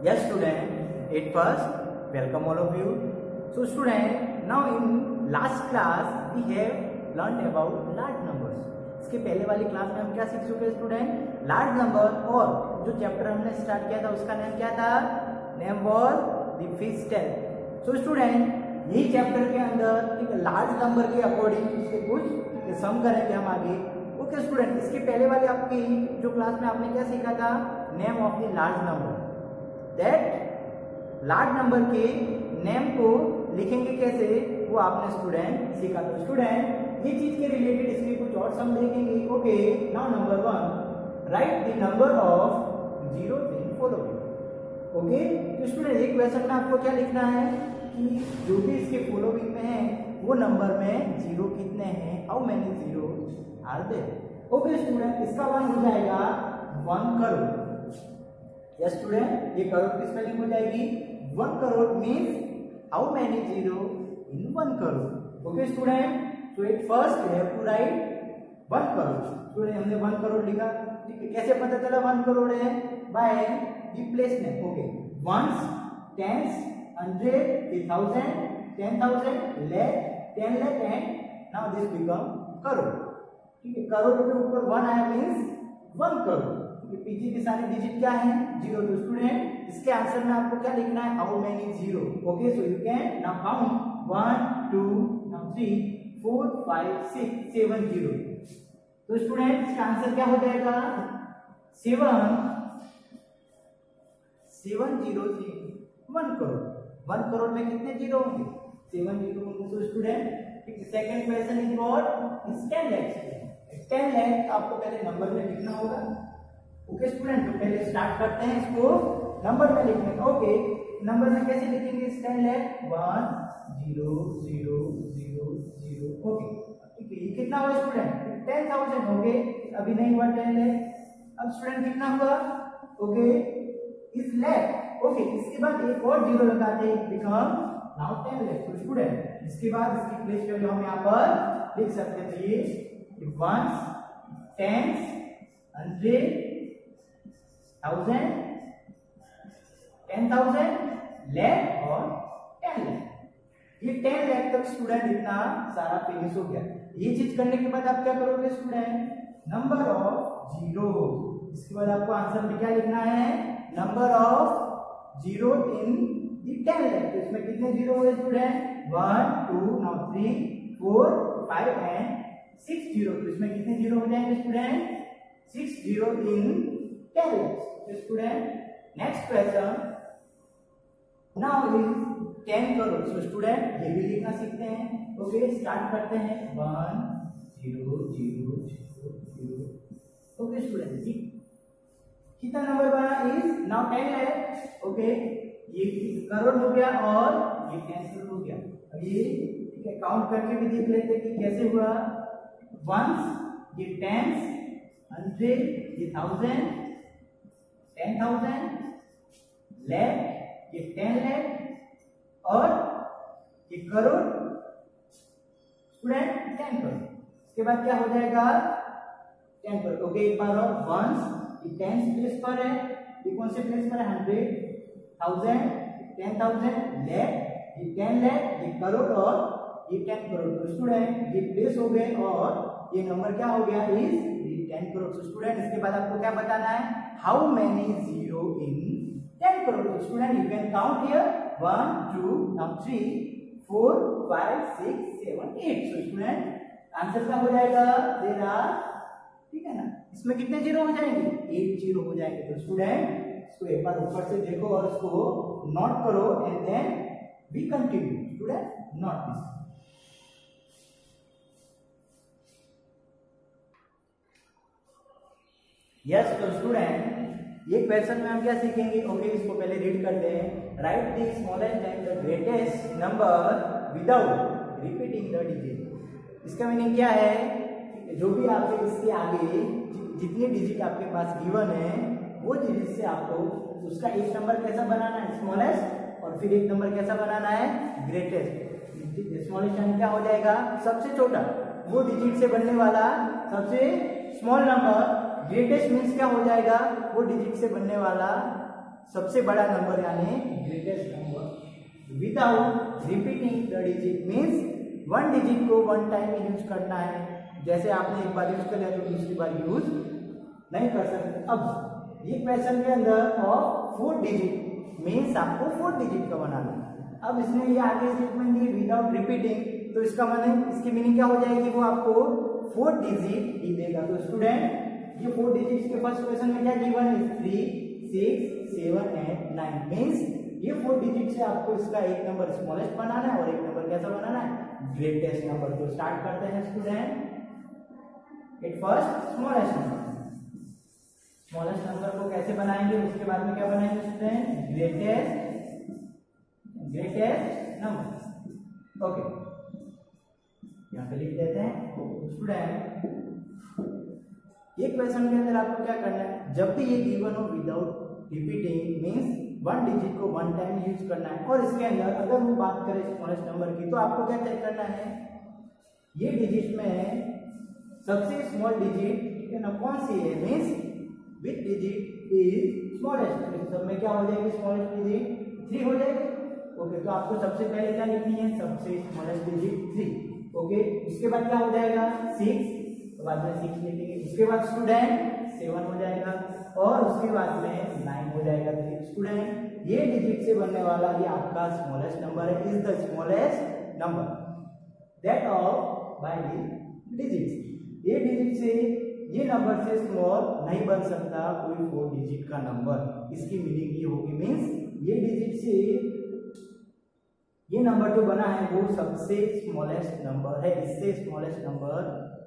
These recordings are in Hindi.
Yes, student. At first, welcome all of you. So, student, now in last class we have learned about large numbers. इसके पहले वाली क्लास में हम क्या सीख चुके स्टूडेंट लार्ज नंबर और जो चैप्टर हमने स्टार्ट किया था उसका नेम क्या था नेम वॉज़ द फिस्टल सो स्टूडेंट यही चैप्टर के अंदर एक लार्ज नंबर के अकॉर्डिंग उसके कुछ सम करेंगे हम आगे ओके स्टूडेंट इसके पहले वाले आपकी जो क्लास में आपने क्या सीखा था name of the large number that large number के नेम को लिखेंगे कैसे? वो आपने स्टूडेंट सीखा। तो स्टूडेंट ये चीज़ के रिलेटेड इसके कुछ और सम देखेंगे। Okay now number one write the number of zero okay तो स्टूडेंट एक क्वेश्चन में आपको क्या लिखना है? कि जो भी इसके फॉलोइंग में है, वो नंबर में ज़ीरो कितने हैं? How many zero are there okay student इसका वन हो जाएगा वन करोड़। यस स्टूडेंट ये करोड़ की स्पेलिंग हो जाएगी. One crore means how many zero in one crore. Okay student so it first have to write one crore. Student हमने वन करोड़ लिखा. ठीक है, कैसे पता चला वन करोड़ है? By replacement okay ones tens hundred thousand ten thousand lakh ten lakh and now this become crore. ठीक है, करोड़ के ऊपर वन आया मीन्स वन करोड़. पीछे के सारे डिजिट क्या है? ज़ीरो तो स्टूडेंट इसके आंसर में आपको क्या लिखना है? How many zero okay so you can now count one two now three four five six seven zero तो स्टूडेंट इसका आंसर क्या हो जाएगा? Seven seven zero three one crore one crore में कितने ज़ीरो होंगे? सेवन ज़ीरो होंगे. तो student second question is what is ten lakhs ten lakhs आपको पहले नंबर में लिखना होगा। ओके स्टूडेंट तो पहले स्टार्ट करते हैं इसको. नंबर में लिखने का. ओके नंबर में कैसे लिखेंगे ten lakh one zero zero zero zero okay ठीक है कितना हुआ स्टूडेंट टेन थाउज़ेंड ओके अभी नहीं हुआ टेन लैख अब स्टूडेंट कितना हुआ? ओके इस लैख ओके इसके बाद एक और ज़ीरो लगा दे बिकम नाउ टेन लैख तो स्टूडेंट इसके बाद इसकी प्लेस वैल्यू हम यहाँ पर लिख सकते हैं. ये ones tens hundred thousand ten thousand lakh और टेन लैख ये टेन लैख तक स्टूडेंट इतना सारा फिनिश हो गया। ये चीज़ करने के बाद आप क्या करोगे स्टूडेंट नंबर ऑफ़ ज़ीरो इसके बाद आपको आंसर में क्या लिखना है? Number of zero in ten lakh तो इसमें कितने ज़ीरो हुए student one two now three four five and six zero तो इसमें कितने ज़ीरो हो जाएँगे student six zero in ten lakhs student next question. Now is 10 crore so student ये भी लिखना सीखते हैं। ओके okay, स्टार्ट करते हैं। One zero zero okay student ji. कितना नंबर बना इज़ नाउ टेन है। ओके ये करोड़ हो गया और ये कैंसिल हो गया। अब ये ठीक है काउंट करके भी देख लेते कि कैसे हुआ। वंस ये टेंस हंड्रेड ये थाउज़ेंड टेन थाउज़ेंड लैख ये टेन लैख और ये करोड़ स्टूडेंट टेन करोड़। इसके बाद क्या हो जाएगा? टेन करोड़। ओके एक बार और। वंस ये टेन प्लेस पर है। ये कौन से प्लेस पर है? Hundred thousand ten thousand lakh ये टेन लैख ये करोड़ और ये टेन करोड़। तो स्टूडेंट ये प्लेस हो गए और ये नंबर क्या हो गया? Is ten crore. स्टूडेंट इसके बाद आपको क्या बताना है? How many zero in 10 crore student, you can count here. 1 2 now 3 4 5 6 7 8 so, student answer क्या हो जाएगा? देर आर ठीक है ना? इसमें कितने ज़ीरो हो जाएँगे? एट ज़ीरो हो जाएँगे। तो स्टूडेंट इसको एक बार ऊपर से देखो और इसको नोट करो and then we continue student note this yes तो स्टूडेंट ये क्वेश्चन में हम क्या सीखेंगे? ओके okay, इसको पहले रीड करते हैं. Write the smallest and the greatest number without repeating the digit इसका मीनिंग क्या है? जो भी आपके इसके आगे जितने डिजिट आपके पास गिवन है वो डिजिट से आपको उसका एक नंबर कैसा बनाना है? स्मॉलेस्ट और फिर एक नंबर कैसा बनाना है? ग्रेटेस्ट स्मॉलेस्ट यानी क्या हो जाएगा? सबसे छोटा. वो डिजिट से बनने वाला सबसे स्मॉल नंबर ग्रेटेस्ट मीन्स क्या हो जाएगा? वो डिजिट से बनने वाला सबसे बड़ा नंबर यानी greatest number without repeating the digit means one digit को वन टाइम यूज़ करना है। जैसे आपने एक बार यूज़ कर लिया तो दूसरी बार यूज़ नहीं कर सकते। अब ये क्वेश्चन के अंदर ऑफ़ फोर डिजिट मीन्स आपको फोर डिजिट का बनाना है। अब इसने ये आगे स्टेटमेंट दी विदाउट रिपीटिंग तो इसका मतलब इसकी मीनिंग क्या हो जाएगी? वो आपको फोर डिजिट ही देगा। तो स्टूडेंट ये फोर डिजिट के फ़र्स्ट क्वेश्चन में क्या गिवन है? Three six seven and nine means ये फोर डिजिट से आपको इसका एक नंबर स्मॉलेस्ट बनाना है और एक नंबर कैसा बनाना है? ग्रेटेस्ट नंबर तो स्टार्ट करते हैं student it first smallest number smallest number को कैसे बनाएँगे? उसके बाद में क्या बनाएँगे student greatest greatest number okay यहाँ पे लिख देते हैं. स्टूडेंट ये क्वेश्चन के अंदर आपको क्या करना है? जब भी ये गिवन हो without repeating means one digit को वन टाइम यूज़ करना है। और इसके अंदर अगर हम बात करें स्मॉलेस्ट नंबर की तो आपको क्या चेक करना है? ये डिजिट में सबसे स्मॉल डिजिट है ना कौन सी है? Means with digit is smallest सब में क्या हो जाएगी? स्मॉलेस्ट डिजिट थ्री हो जाएगी। ओके तो आपको सबसे पहले क्या लिखनी है? सबसे स्मॉलेस्ट डिजिट थ्री ओके उसके बाद क्या हो जाएगा? सिक्स बाद में सिक्स लिखेंगे उसके बाद स्टूडेंट सेवन हो जाएगा। और उसके बाद में नाइन हो जाएगा। स्टूडेंट ये डिजिट से बनने वाला ये आपका स्मॉलेस्ट नंबर है। Is the smallest number that of by the digit ये डिजिट से, ये नंबर से स्मॉल नहीं बन सकता कोई फोर डिजिट का नंबर इसकी मीनिंग ये होगी। मींस ये डिजिट से, ये नंबर जो बना है वो सबसे स्मॉलेस्ट नंबर है। इससे स्मॉलेस्ट नंबर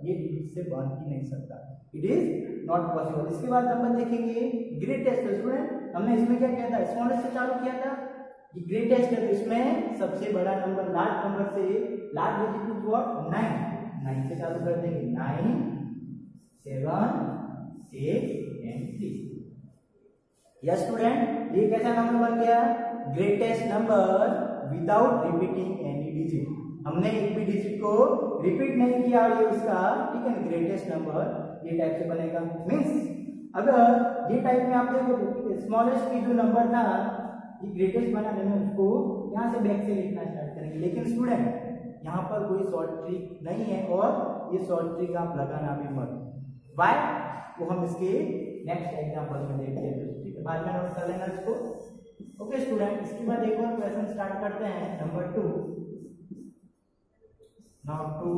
ये डिजिट से बन ही नहीं सकता। इट इज़ नॉट पॉसिबल इसके बाद नंबर देखेंगे ग्रेटेस्ट स्टूडेंट हमने इसमें क्या किया था? स्मॉलेस्ट से चालू किया था ये ग्रेटेस्ट है इसमें सबसे बड़ा नंबर लार्ज नंबर से large digit is what nine nine से चालू कर देंगे। Nine seven six and three yes student ये कैसा नंबर बन गया? Greatest number without repeating any digit हमने एक भी डिजिट को रिपीट नहीं किया ये उसका, ठीक है ग्रेटेस्ट नंबर ये टाइप से बनेगा। मीन्स अगर ये टाइप में आप देखो स्मॉलेस्ट की जो नंबर था, ये ग्रेटेस्ट बनाने में उसको यहाँ से बैक से लिखना स्टार्ट करेंगे। लेकिन स्टूडेंट यहाँ पर कोई शॉर्ट ट्रिक नहीं है और ये शॉर्ट ट्रिक आप लगाना भी मत। वाई वो हम इसके नेक्स्ट एग्ज़ाम्पल में देखते हैं। ठीक है, बाद में नोट कर लेना इसको। ओके स्टूडेंट इसके बाद एक और क्वेश्चन स्टार्ट करते हैं। Number two now two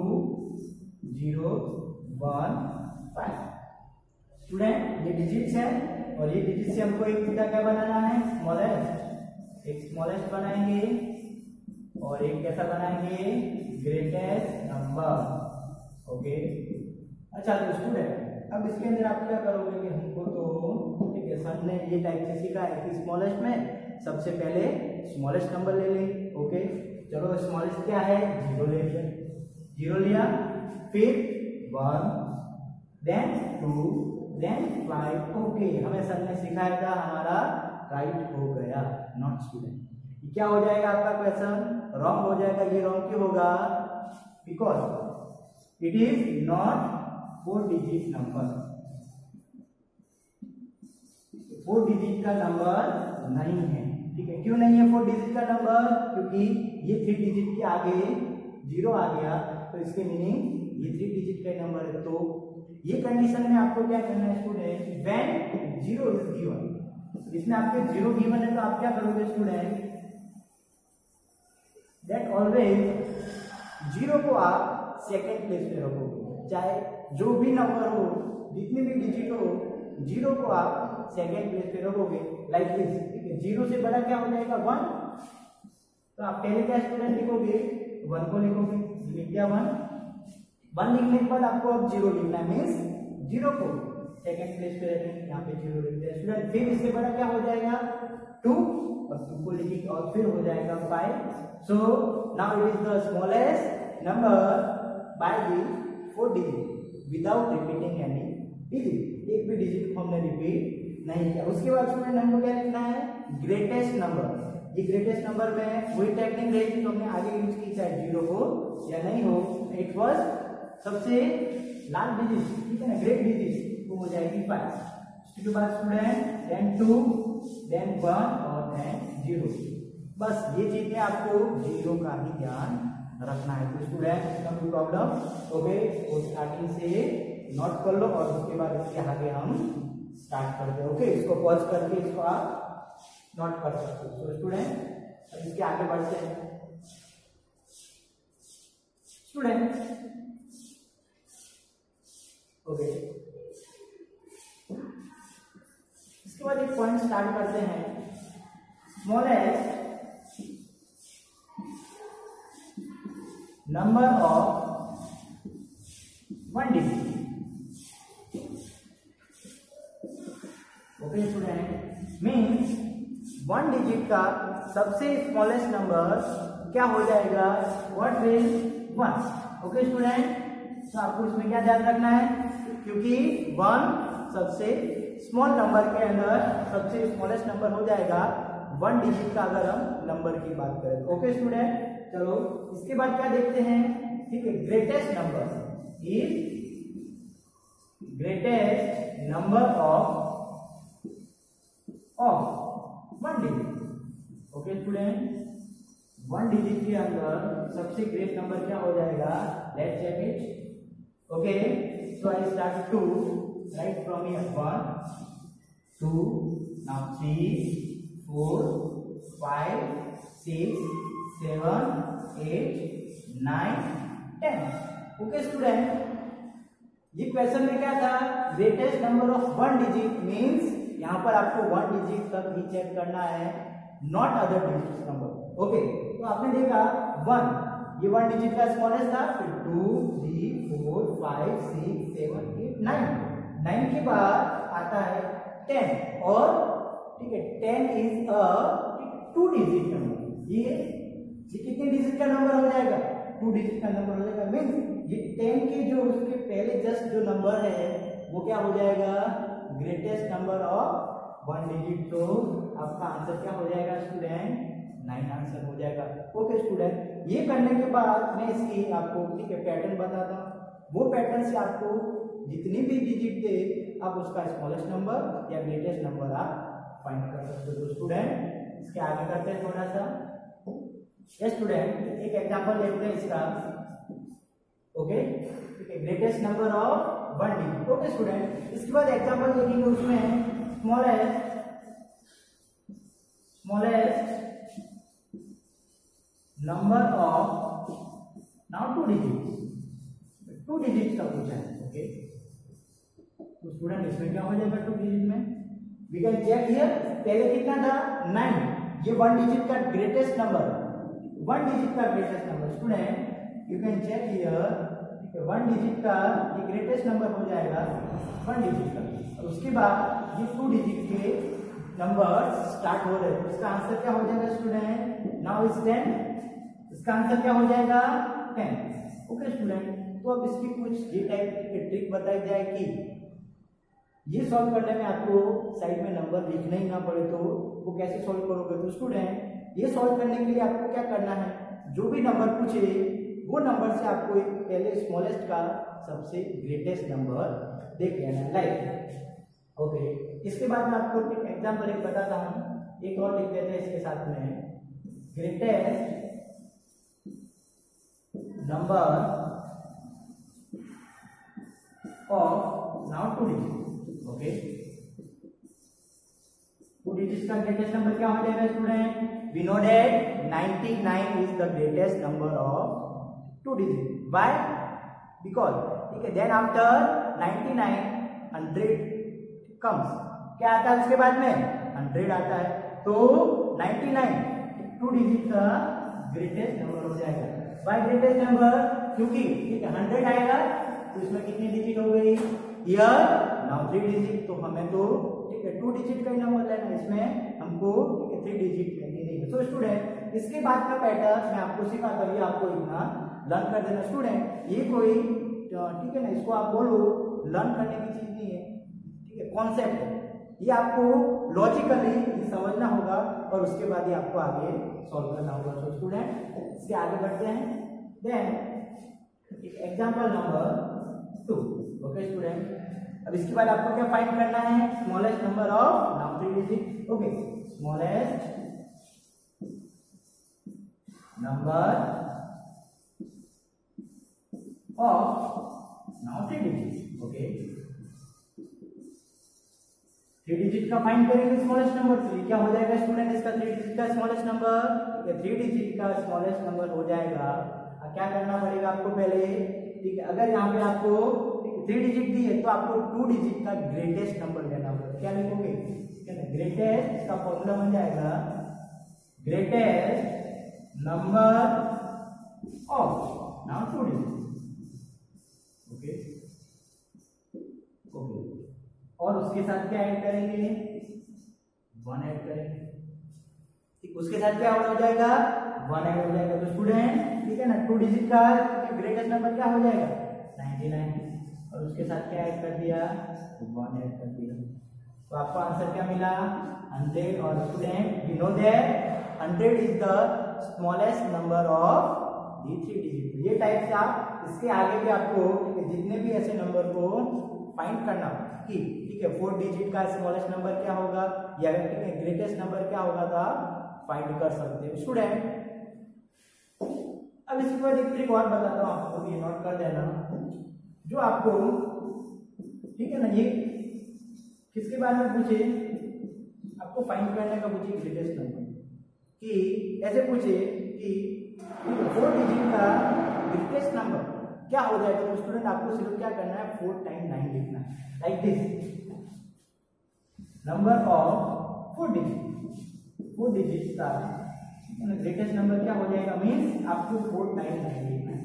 zero one five student ये डिजिट्स है और ये डिजिट से हमको एक थीटा क्या बनाना है? स्मॉलेस्ट एक स्मॉलेस्ट बनाएँगे और एक कैसा बनाएँगे? ग्रेटेस्ट नंबर ओके अच्छा तो स्टूडेंट अब इसके अंदर आप क्या करोगे कि हमको तो ठीक है सर ने ये टाइप से सीखा है कि स्मॉलेस्ट में सबसे पहले स्मॉलेस्ट नंबर ले लें ओके चलो स्मॉलेस्ट क्या है? ज़ीरो ले लिया ज़ीरो लिया, फिर one then two then five okay हमें सर ने सिखाया था, हमारा राइट हो गया नॉट स्टूडेंट क्या हो जाएगा आपका क्वेश्चन रॉन्ग हो जाएगा, ये रॉन्ग क्यों होगा? Because it is not four digit number four digit का नंबर नहीं है, ठीक है? क्यों नहीं है फोर डिजिट का नंबर क्योंकि ये थ्री डिजिट के आगे ज़ीरो आ गया तो इसके मीनिंग ये थ्री डिजिट का नंबर है। तो ये कंडीशन में आपको क्या करना है student when zero is given इसमें आपके ज़ीरो गिवन है तो आप क्या करोगे स्टूडेंट दैट ऑलवेज ज़ीरो को आप सेकेंड प्लेस पे रखोगे। चाहे जो भी नंबर हो, जितने भी डिजिट हो ज़ीरो को आप सेकेंड प्लेस पे रखोगे। लाइक दिस ज़ीरो से बड़ा क्या हो जाएगा? वन तो आप पहले क्या स्टूडेंट लिखोगे? वन को लिखोगे। लिख दिया वन? वन लिखने के बाद आपको अब ज़ीरो लिखना है मीन्स ज़ीरो को। सेकेंड प्लेस पे रखेंगे यहाँ पे ज़ीरो लिखते हैं। स्टूडेंट फिर इससे बड़ा क्या हो जाएगा? टू और टू को लिखेंगे और फिर हो जाएगा five so now it is the smallest number by the four digit without repeating any digit एक भी डिजिट को हमने रिपीट नहीं किया। उसके बाद स्टूडेंट हमको क्या लिखना है? ग्रेटेस्ट नंबर ये ग्रेटेस्ट नंबर में वही टेक्निक रहेगी तो हमने आगे यूज़ की, चाहे ज़ीरो हो या नहीं हो इट वॉज़ सबसे लास्ट डिजिट ठीक है ना ग्रेट डिजिट वो हो जाएगी फाइव उसके बाद student then two then one और देन ज़ीरो बस ये चीज़ में आपको ज़ीरो का ही ध्यान रखना है। तो स्टूडेंट नो प्रॉब्लम ओके वो स्टार्टिंग से नोट कर लो और उसके बाद इसके आगे हम स्टार्ट करते हैं। ओके इसको पॉज करके इसको आप नोट कर सकते तो स्टूडेंट अब इसके आगे बढ़ते हैं। स्टूडेंट ओके इसके बाद एक पॉइंट स्टार्ट करते हैं। Smallest number of one digit okay student means one digit का सबसे स्मॉलेस्ट नंबर क्या हो जाएगा? What will one okay student तो आपको इसमें क्या ध्यान रखना है? क्योंकि वन सबसे स्मॉल नंबर के अंदर सबसे स्मॉलेस्ट नंबर हो जाएगा। वन डिजिट का अगर हम नंबर की बात करें। ओके स्टूडेंट चलो, इसके बाद क्या देखते हैं? ठीक है greatest number is greatest number of of one digit okay student one digit के अंदर सबसे ग्रेट नंबर क्या हो जाएगा? Let check it okay so I start to write from here one two now three four five six seven eight nine ten okay student ये क्वेश्चन में क्या था? Greatest number of one digit means यहाँ पर आपको वन डिजिट तक ही चेक करना है not other digit number okay तो आपने देखा वन ये वन डिजिट का स्मॉलेस्ट था, फिर two three four five six seven eight nine nine के बाद आता है टेन और, ठीक है ten is a two digit number ये ये कितने डिजिट का नंबर हो जाएगा? टू डिजिट का नंबर हो जाएगा. मीन्स ये टेन के जो उसके पहले जस्ट जो नंबर है, वो क्या हो जाएगा? Greatest number of one digit तो आपका आंसर क्या हो जाएगा स्टूडेंट नाइन आंसर हो जाएगा। ओके स्टूडेंट ये करने के बाद मैं इसकी आपको, ठीक है पैटर्न बताता हूँ। वो पैटर्न से आपको जितनी भी डिजिट दे आप उसका स्मॉलेस्ट नंबर या ग्रेटेस्ट नंबर आप फाइंड कर सकते हो। स्टूडेंट इसके आगे करते हैं थोड़ा सा स्टूडेंट एक एग्जांपल लेते हैं इसका। Okay greatest number of one digit okay student इसके बाद एग्जांपल देखेंगे उसमें small S small smallest number of now two digit two digit का पूछा है ओके तो स्टूडेंट इसमें क्या हो जाएगा टू डिजिट में? वी कैन चेक हियर पहले कितना था? नाइन ये वन डिजिट का ग्रेटेस्ट नंबर वन डिजिट का greatest number student you can check here one digit का ये ग्रेटेस्ट नंबर हो जाएगा वन डिजिट का। और उसके बाद ये टू डिजिट के नंबर स्टार्ट हो रहे हैं। इसका आंसर क्या हो जाएगा स्टूडेंट नाउ इज़ टेन इसका आंसर क्या हो जाएगा? टेन ओके स्टूडेंट तो अब इसकी कुछ ये टाइप की ट्रिक बताई जाए कि ये सॉल्व करने में आपको साइड में नंबर लिखना ही ना पड़े तो वो कैसे सॉल्व करोगे? तो स्टूडेंट ये सॉल्व करने के लिए आपको क्या करना है? जो भी नंबर पूछे, वो नंबर से आपको एक पहले स्मॉलेस्ट का सबसे ग्रेटेस्ट नंबर देख लेना लाइक ओके इसके बाद मैं आपको एक एग्ज़ाम्पल एक बताता हूँ। एक और लिख देते हैं इसके साथ में। Greatest number of now two digit okay two digit का ग्रेटेस्ट नंबर क्या हो जाएगा student we know that 99 is the greatest number of two digit why? Because, ठीक है, then after 99 100 comes. क्या आता है उसके बाद में? 100 आता है. तो 99 टू डिजिट का ग्रेटेस्ट नंबर हो जाएगा. वाई ग्रेटेस्ट नंबर क्योंकि, ठीक है 100 आएगा तो इसमें कितनी डिजिट हो गई? ईयर नाउ थ्री डिजिट तो हमें तो ठीक है टू डिजिट का ही नंबर लेना इसमें हमको थ्री डिजिट लेनी नहीं है तो स्टूडेंट इसके बाद का पैटर्न मैं आपको सिखाता हूँ आपको इतना लर्न कर देना स्टूडेंट ये कोई ठीक है ना, इसको आप बोलो लर्न करने की चीज़ नहीं है, ठीक है कॉन्सेप्ट है। ये आपको लॉजिकली समझना होगा और उसके बाद ही आपको आगे सॉल्व करना होगा। तो स्टूडेंट इसके आगे बढ़ते हैं। Then example number two okay student अब इसके बाद आपको क्या फाइंड करना है? Smallest number of now three digit okay smallest number now three digit okay three digit का फाइंड करेंगे स्मॉलेस्ट नंबर तो क्या हो जाएगा स्टूडेंट इसका थ्री डिजिट का स्मॉलेस्ट नंबर या थ्री डिजिट का स्मॉलेस्ट नंबर हो जाएगा। क्या करना पड़ेगा आपको पहले? ठीक है, अगर यहाँ पे आपको थ्री डिजिट दी है तो आपको टू डिजिट का ग्रेटेस्ट नंबर लेना होगा। क्या लिखोगे? ग्रेटेस्ट इसका फॉर्मूला बन जाएगा greatest number of now two digit okay okay और उसके साथ क्या ऐड करेंगे? वन ऐड करेंगे। ठीक, उसके साथ क्या हो जाएगा? वन ऐड हो जाएगा। तो स्टूडेंट ठीक है ना? टू डिजिट का ग्रेटेस्ट नंबर क्या हो जाएगा? 99 और उसके साथ क्या ऐड कर दिया? वन ऐड कर दिया। तो आपको आंसर क्या मिला? 100 और student you know that 100 is the smallest number of the three digit ये टाइप से आप, इसके आगे भी आपको जितने भी ऐसे नंबर को फाइंड करना, कि ठीक है फोर डिजिट का स्मॉलेस्ट नंबर क्या होगा या ठीक है ग्रेटेस्ट नंबर क्या होगा तो आप फाइंड कर सकते हो। स्टूडेंट अब इसके बाद एक ट्रिक और बताता हूँ आपको, ये नोट कर देना। जो आपको, ठीक है ना, ये किसके बारे में पूछे? आपको फाइंड करने का पूछे ग्रेटेस्ट नंबर कि ऐसे पूछे कि फोर डिजिट का ग्रेटेस्ट नंबर क्या हो जाएगा तो स्टूडेंट आपको सिर्फ़ क्या करना है? फोर टाइम नाइन लिखना like this number of four digit four digit का ग्रेटेस्ट नंबर क्या हो जाएगा? मीन्स आपको फोर टाइम नाइन लिखना है।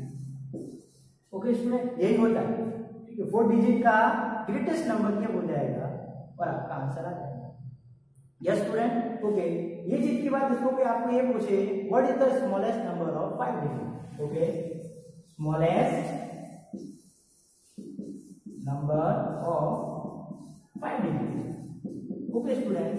ओके स्टूडेंट यही होता है। ठीक है फोर डिजिट का ग्रेटेस्ट नंबर क्या हो जाएगा? और आपका आंसर आ जाएगा। यस स्टूडेंट ओके ये चीज़ की बात इसको आपको ये पूछे what is the smallest number of five digit okay smallest number of five digit okay student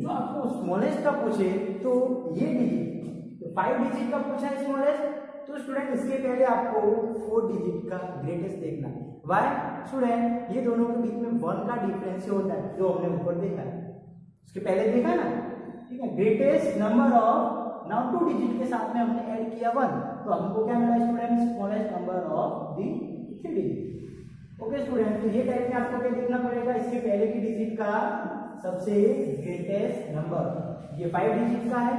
जो आपको स्मॉलेस्ट का पूछे तो ये डिजिट फाइव डिजिट का पूछा है स्मॉलेस्ट तो स्टूडेंट इसके पहले आपको फोर डिजिट का ग्रेटेस्ट देखना है. वाई स्टूडेंट ये दोनों के बीच में वन का डिफरेंस होता है, जो हमने ऊपर देखा है. उसके पहले देखा ना? ठीक है greatest number of now two digit के साथ में हमने ऐड किया वन तो हमको क्या मिला student smallest number of the three digit okay student तो ये में आपको क्या देखना पड़ेगा? इसके पहले की डिजिट का सबसे ग्रेटेस्ट नंबर ये फाइव डिजिट का है।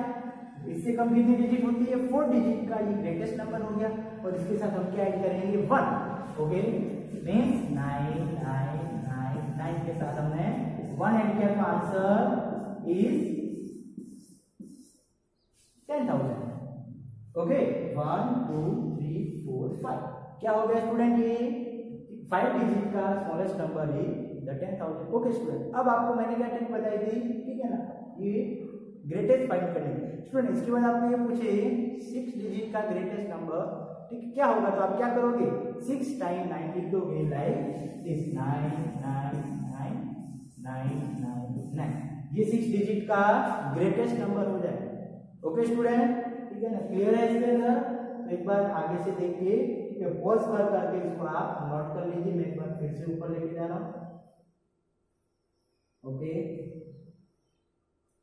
इससे कम कितनी डिजिट होती है? फोर डिजिट का ये ग्रेटेस्ट नंबर हो गया। और इसके साथ हम क्या ऐड करेंगे? One okay means nine nine nine nine के साथ हमने वन ऐड किया answer is ten thousand okay one two three four five क्या हो गया स्टूडेंट ये? फाइव डिजिट का स्मॉलेस्ट नंबर है the ten thousand okay student अब आपको मैंने क्या ट्रिक बताई थी? ठीक है ना? ये ग्रेटेस्ट फाइंड करने स्टूडेंट इसके बाद आपने ये पूछे सिक्स डिजिट का ग्रेटेस्ट नंबर ठीक, क्या होगा तो आप क्या करोगे? सिक्स टाइम नाइन लिख दोगे like this nine nine nine nine nine nine ये सिक्स डिजिट का ग्रेटेस्ट नंबर हो जाए. ओके स्टूडेंट ठीक है ना? क्लियर है इसके अंदर तो एक बार आगे से देखिए ठीक पॉज कर करके इसको आप नोट कर लीजिए। मैं एक बार फिर से ऊपर लेके जा रहा हूँ। ओके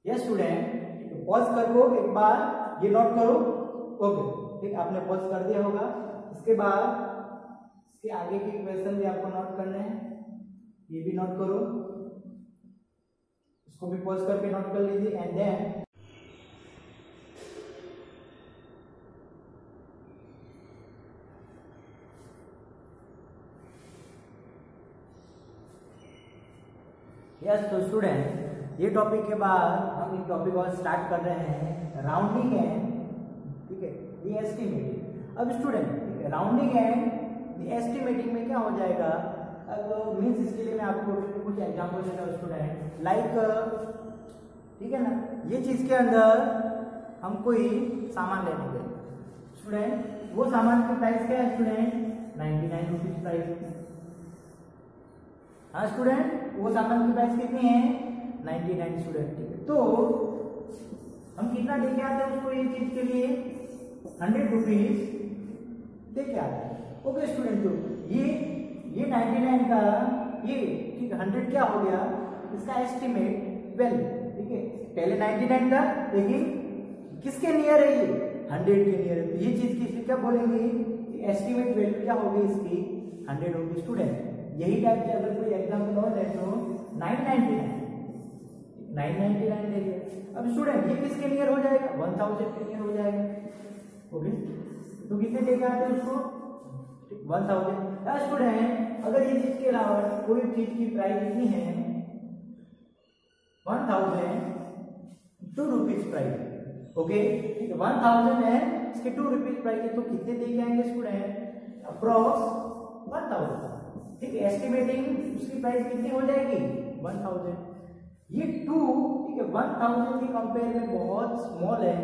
यस स्टूडेंट पॉज कर एक बार। ये नोट करो। ओके ठीक, आपने पॉज कर दिया होगा। इसके बाद इसके आगे के क्वेश्चन भी आपको नोट करने हैं। ये भी नोट करो। इसको भी पॉज करके नोट कर लीजिए। एंड देन यस तो स्टूडेंट ये टॉपिक के बाद हम एक टॉपिक और स्टार्ट कर रहे हैं राउंडिंग एंड ठीक है ये एस्टिमेटिंग अब स्टूडेंट ठीक है राउंडिंग एंड एस्टिमेटिंग में क्या हो जाएगा? अब मीन्स इसके लिए मैं आपको कुछ एग्ज़ाम्पल देता हूँ स्टूडेंट लाइक ठीक है ना? ये चीज़ के अंदर हम कोई सामान लेने गए स्टूडेंट वो सामान की प्राइस क्या है student ninety nine rupees price हाँ स्टूडेंट वो सामान की प्राइस कितनी है? नाइन्टी नाइन स्टूडेंट ठीक तो हम कितना दे के आते हैं उसको ये चीज़ के लिए? हंड्रेड रुपीज़ दे के आते हैं। ओके स्टूडेंट तो ये ये नाइन्टी नाइन का, ये, ठीक हंड्रेड क्या हो गया? इसका एस्टिमेट वैल्यू ठीक है? पहले 99 था, लेकिन किसके नियर है ये? हंड्रेड के नियर है। तो ये चीज़ की क्या बोलेंगे? एस्टिमेट वैल्यू क्या होगी इसकी? हंड्रेड होगी स्टूडेंट यही टाइप से अगर कोई एग्ज़ाम्पल और ले तो nine ninety nine nine ninety nine लिया। अब स्टूडेंट ये किसके नियर हो जाएगा? वन थाउज़ेंड के नियर हो जाएगा। ओके तो कितने लेके आते हैं उसको? वन थाउज़ेंड स्टूडेंट अगर ये चीज़ के अलावा कोई चीज़ की प्राइस कितनी है one thousand two rupees price okay one thousand है, इसके टू रुपीज़ प्राइस है तो कितने दे के आएँगे स्टूडेंट अप्रोक्स वन थाउज़ेंड ठीक है एस्टिमेटिंग उसकी प्राइस कितनी हो जाएगी? वन थाउज़ेंड ये टू ठीक है वन थाउज़ेंड के कंपेयर में बहुत स्मॉल है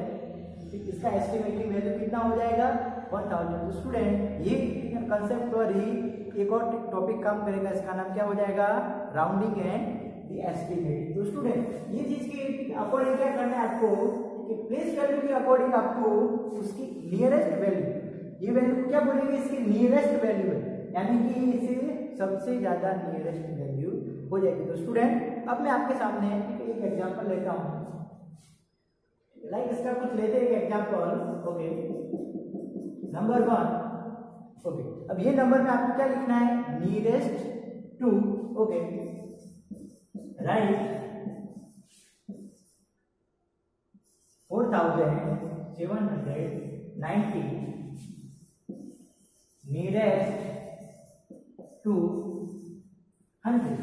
ठीक इसका एस्टिमेटिंग वैल्यू कितना हो जाएगा? वन थाउज़ेंड स्टूडेंट ये कंसेप्ट पर ही एक और टॉपिक काम करेगा, इसका नाम क्या हो जाएगा? राउंडिंग एंड एस्टिमेट तो स्टूडेंट ये चीज़ के अकॉर्डिंग क्या करना है आपको? कि प्लेस वैल्यू के अकॉर्डिंग आपको उसकी नियरेस्ट वैल्यू ये वैल्यू क्या बोलेंगे? इसकी नियरेस्ट वैल्यू है। यानी कि इसे सबसे ज़्यादा नियरेस्ट वैल्यू हो जाएगी। तो स्टूडेंट अब मैं आपके सामने एक एग्ज़ाम्पल लेता हूँ। लाइक इसका कुछ लेते हैं एक example okay number one okay अब ये नंबर में आपको क्या लिखना है? Nearest to okay right four thousand seven hundred ninety nearest to hundred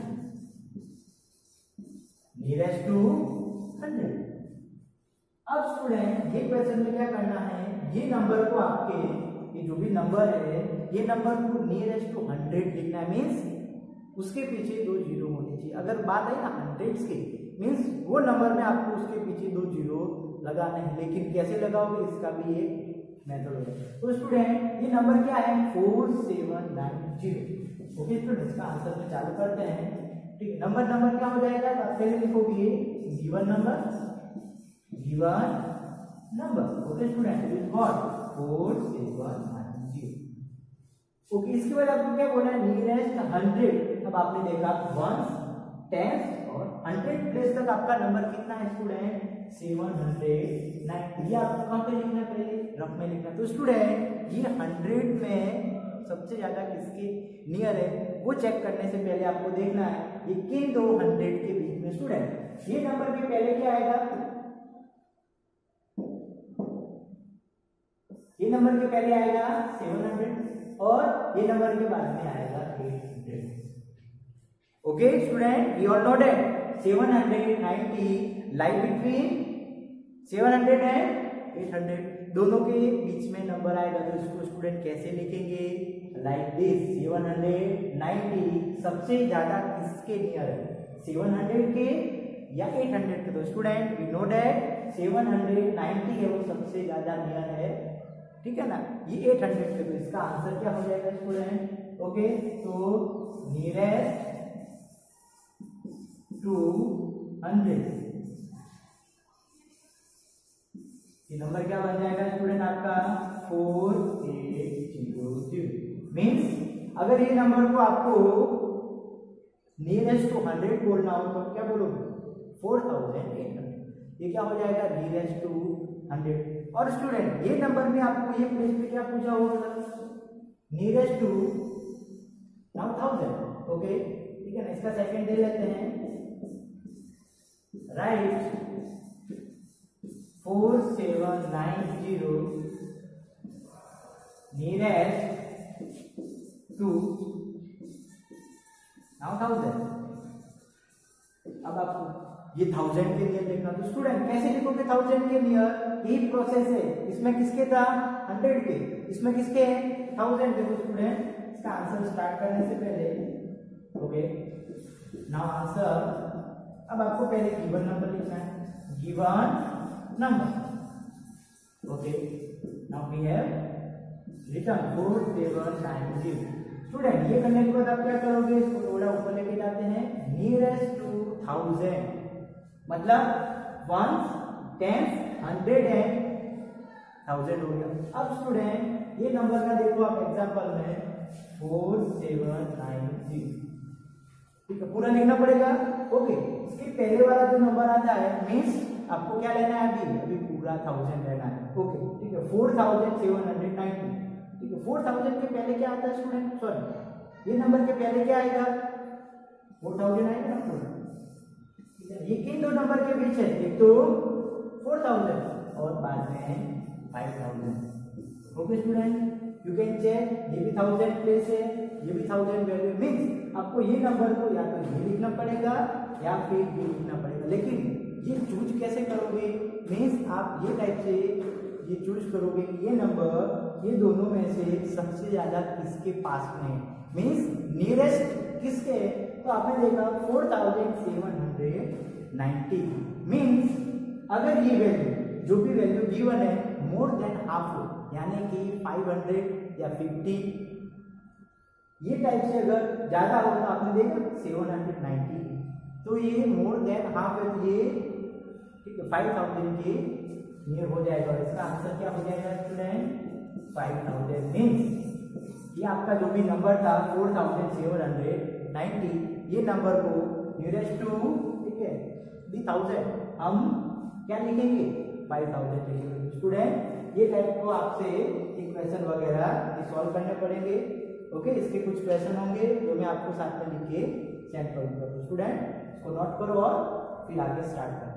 nearest to hundred अब स्टूडेंट ये क्वेश्चन में क्या करना है? ये नंबर को आपके, ये जो भी नंबर है, ये नंबर को नियरेस्ट टू हंड्रेड लिखना है मीन्स उसके पीछे दो ज़ीरो होने चाहिए। अगर बात आई ना हंड्रेड्स की मीन्स वो नंबर में आपको उसके पीछे दो ज़ीरो लगाना है। लेकिन कैसे लगाओगे? इसका भी एक मेथड है तो स्टूडेंट ये नंबर क्या है? Four seven nine zero okay student इसका आंसर में चालू करते हैं। ठीक है नंबर नंबर क्या हो जाएगा? तो पहले लिखोगे given number given number okay student is what four seven nine zero okay इसके बाद आपको क्या बोला है? नियरेस्ट हंड्रेड अब आपने देखा वन टेन और हंड्रेड प्लेस तक आपका नंबर कितना है स्टूडेंट सेवन हंड्रेड नाइन ये आपको कहाँ पे लिखना है पहले? रफ में लिखना तो स्टूडेंट ये हंड्रेड में सबसे ज़्यादा किसके नियर है, वो चेक करने से पहले आपको देखना है, ये किन दो हंड्रेड के बीच में स्टूडेंट ये नंबर के पहले क्या आएगा? ये नंबर के पहले आएगा सेवन हंड्रेड और ये नंबर के बाद में आएगा eight hundred okay student we all know that seven hundred ninety like between seven hundred and eight hundred दोनों के बीच में नंबर आएगा तो इसको स्टूडेंट कैसे लिखेंगे? Like this seven hundred ninety सबसे ज़्यादा किसके नियर है? सेवन हंड्रेड के या एट हंड्रेड के? तो student we know hundred ninety है वो सबसे ज़्यादा नियर है। ठीक है ना? ये 800 के तो इसका आंसर क्या हो जाएगा स्टूडेंट ओके तो नियरेस्ट टू हंड्रेड ये नंबर क्या बन जाएगा स्टूडेंट आपका? Four eight zero zero means अगर ये नंबर को आपको नियरेस्ट टू हंड्रेड बोलना हो तो क्या बोलोगे? फोर थाउज़ेंड एट हंड्रेड ये क्या हो जाएगा? नियरेस्ट टू हंड्रेड और स्टूडेंट ये नंबर में आपको ये प्लेस पे क्या पूछा होगा nearest to now thousand okay ठीक है ना? इसका सेकंड दे लेते हैं। Right four seven nine zero nearest to. Now thousand अब आपको ये थाउज़ेंड के नियर देखना तो स्टूडेंट कैसे लिखोगे थाउज़ेंड के नियर यही प्रोसेस है। इसमें किसके था? हंड्रेड के। इसमें किसके हैं? थाउज़ेंड के स्टूडेंट इसका आंसर स्टार्ट करने से पहले ओके नाउ आंसर अब आपको पहले गिवन नंबर लिखना है। Given number okay now we have written four seven nine zero student ये करने के बाद आप क्या करोगे? इसको थोड़ा ऊपर लेके जाते हैं। नियरेस्ट टू थाउज़ेंड मतलब one ten hundred and thousand हो गया। अब स्टूडेंट ये नंबर का देखो आप एग्जांपल में फोर सेवन नाइन ज़ीरो ठीक है, पूरा लिखना पड़ेगा? ओके इसके पहले वाला जो नंबर आता है मीन्स आपको क्या लेना है अभी? अभी पूरा थाउज़ेंड लेना है। ओके ठीक है four thousand seven hundred ninety ठीक है फोर थाउज़ेंड के पहले क्या आता है स्टूडेंट सॉरी ये नंबर के पहले क्या आएगा? फोर थाउज़ेंड आएगा ना ये किन दो नंबर के बीच है? एक तो फोर थाउज़ेंड और बाद में five thousand okay student you can check ये भी थाउज़ेंड प्लेस है, ये भी थाउज़ेंड वैल्यू मीन्स आपको ये नंबर को या तो ये लिखना पड़ेगा या फिर ये लिखना पड़ेगा। लेकिन ये चूज़ कैसे करोगे? मीन्स आप ये टाइप से ये चूज़ करोगे ये नंबर ये दोनों में से सबसे ज़्यादा किसके पास में है? मीन्स नियरेस्ट किसके है? तो आपने देखा four thousand seven hundred ninety means अगर ये वैल्यू जो भी वैल्यू गिवन है मोर देन हाफ़ यानी कि 500 या 50 ये टाइप से अगर ज़्यादा हो तो आपने देखा 790 तो ये मोर देन हाफ़ है तो ये, ठीक है 5000 के नियर हो जाएगा। इसका आंसर क्या हो जाएगा स्टूडेंट 5000 मींस ये आपका जो भी नंबर था 4790 ये नंबर को नियरेस्ट टू ठीक है दी थाउज़ेंड हम क्या लिखेंगे? 5000 लिखेंगे। स्टूडेंट ये टाइप को आपसे इक्वेशन वगैरह सॉल्व करने पड़ेंगे। ओके इसके कुछ क्वेश्चन होंगे, जो मैं आपको साथ में लिख के सेंड करूँगा। स्टूडेंट इसको नोट करो और फिर आगे स्टार्ट करें।